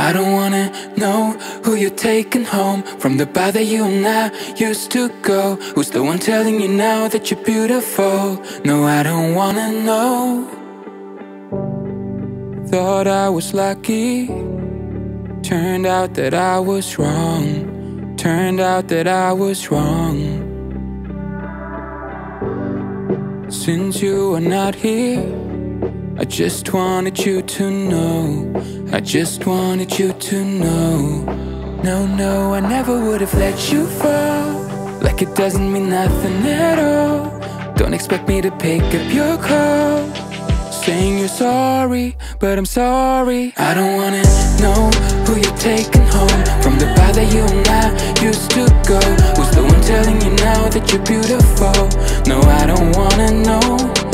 I don't wanna know who you're taking home From. The bar that you and I used to go Who's the one telling you now that you're beautiful. No, I don't wanna know. Thought I was lucky. Turned out that I was wrong. Turned out that I was wrong. Since you are not here I just wanted you to know. I just wanted you to know. No, no, I never would have let you fall. Like it doesn't mean nothing at all. Don't expect me to pick up your call. Saying you're sorry, but I'm sorry. I don't wanna know who you're taking home. From the bar that you and I used to go. Who's the one telling you now that you're beautiful? No, I don't wanna know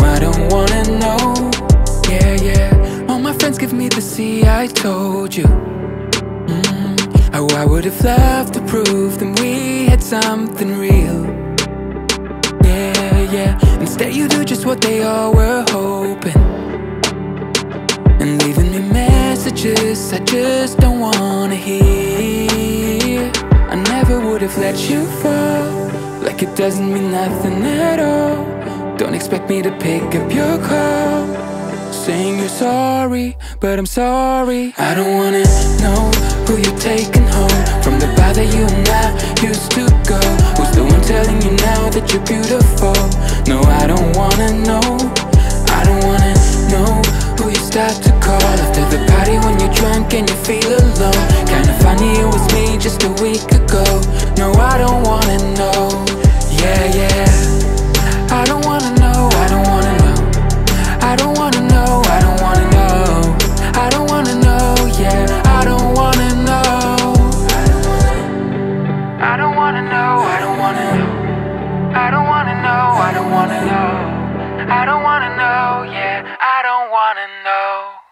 I don't wanna know Yeah, yeah All my friends give me the see I told you Mm. Oh, I would have loved to prove that we had something real. Yeah, yeah. Instead, you do just what they all were hoping. And leaving me messages I just don't wanna hear. I never would have let you fall. Like it doesn't mean nothing at all. Don't expect me to pick up your call. Saying you're sorry, but I'm sorry. I don't wanna know who you're taking home. From the bar that you and I used to go. Who's the one telling you now that you're beautiful? No, I don't wanna know. I don't wanna know who you start to call. After the party when you're drunk and you feel alone. Kinda funny it was me just a week don't wanna know. I don't wanna know, yeah, I don't wanna know.